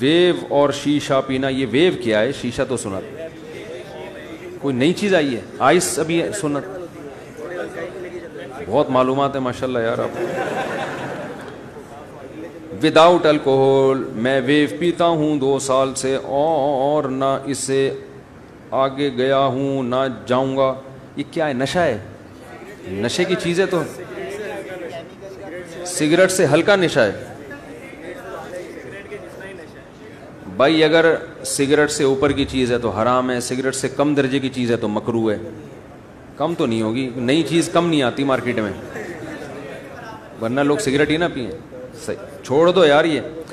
Wave और शीशा पीना, ये वेव क्या है? शीशा तो सुना। कोई नई चीज़ आई है? आइस अभी सुनत बहुत मालूमात है, माशाल्लाह यार आप। विदाउट अल्कोहल मैं वेव पीता हूँ दो साल से, और ना इससे आगे गया हूँ, ना जाऊँगा। ये क्या है, नशा है? नशे की चीज़ है तो। सिगरेट से हल्का नशा है। भाई, अगर सिगरेट से ऊपर की चीज़ है तो हराम है, सिगरेट से कम दर्जे की चीज़ है तो मकरू है। कम तो नहीं होगी, नई चीज़ कम नहीं आती मार्केट में। वरना लोग सिगरेट ही ना पिए। सही, छोड़ दो यार ये।